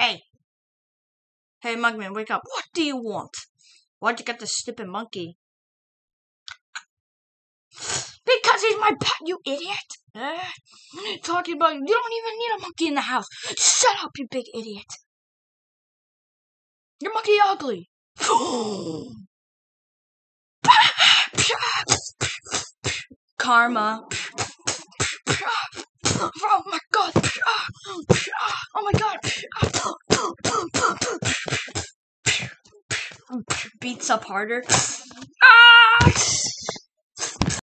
Hey. Hey, Mugman, wake up. What do you want? Why'd you get this stupid monkey? Because he's my pet, you idiot. Uh, talking about you don't even need a monkey in the house. Shut up, you big idiot. Your monkey ugly. Karma. Beats up harder.